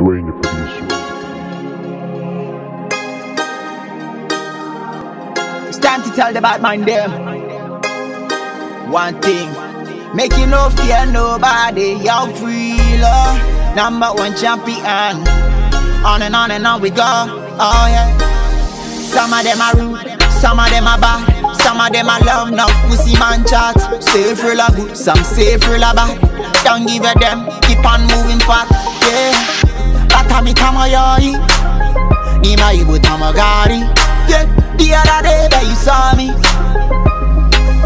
Dwayne the producer. It's time to tell the bad man them one thing. Make you no fear nobody, y'all free love. Number one champion. On and on and on we go. Oh yeah. Some of them are rude, some of them are bad, some of them are love now. Pussy man chat. Say real a good, some say real a bad. Don't give a damn, keep on moving fast. Yeah. Bata mi yoi. Nima ibu tamagari. Yeah. The other day that you saw me.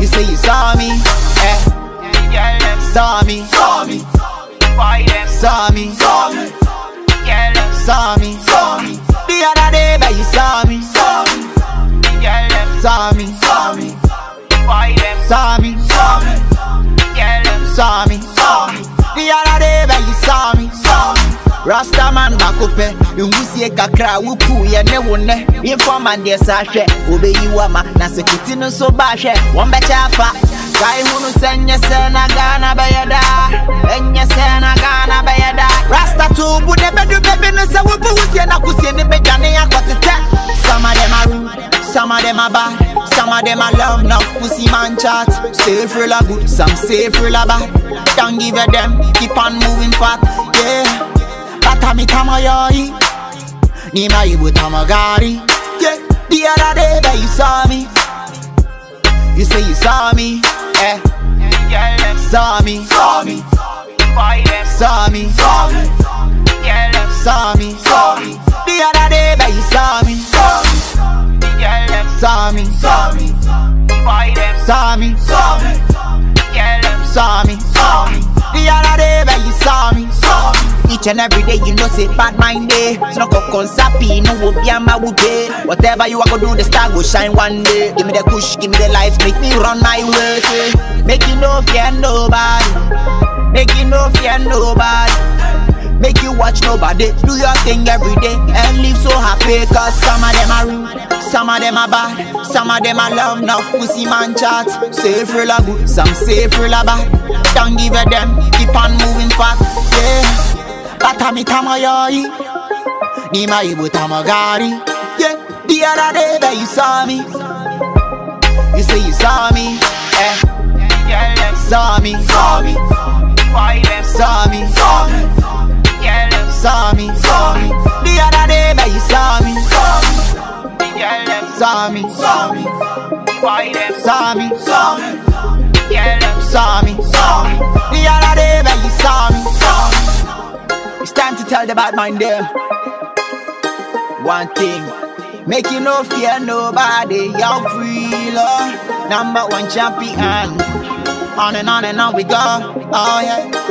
You say you saw me. Eh. Saw me. Saw me, Saw me. saw me, Saw me. saw me, The other day that you saw me. saw me, Saw me. saw me, Saw me. saw me, Saw me. saw me, The other day that you saw me. Rasta man pɛ nwusie kakra woku yɛ ne wo nnɛ informa deɛ saa hwɛ wobɛyi wo ama na sekuti no nso ba hwɛ wɔn hunu sɛ nyɛ sɛ na ghana bɛyɛ daa ɛnyɛ sɛ na ghana rasta to bu ne bɛdu bɛbi no sɛ wobu wosie na kosie ne bɛdwane akɔtetɛ some of them are rude some of them are bad some of them are love now pussy man chat. Say a good some say a bad. Don't give a them keep on moving fast yeah Mi tama yoi Nima ibu tamagari Yeah, the other day that you saw me You say you saw me Eh, saw me Saw me, Saw me saw me, Saw me saw me, The other day that you saw me saw me, Saw me saw me, Saw me saw me, Saw me saw me, The other day that you saw me. Each and every day you know say bad mind day Snock up consapi, no will be ma will pay eh. Whatever you are gonna do, the star will shine one day. Give me the push, give me the lights, make me run my way say. Make you no fear nobody. Make you no fear nobody. Make you watch nobody. Do your thing every day And live so happy Cause some of them are rude Some of them are bad Some of them are love. Now Pussy man chat Say a good Some say a bad. Don't give a damn, Keep on moving fast Yeah Bata mi tama yoi Nima ibu tamagari Yeah The other day that you saw me You say you saw me Eh Saw me Saw me, Saw me saw me, Saw me saw me, The other day that you saw me saw me, Saw me saw me, Saw me to tell the bad mind them. One thing Make you no fear nobody Yaw Frilla Number one champion. On and on and on we go. Oh yeah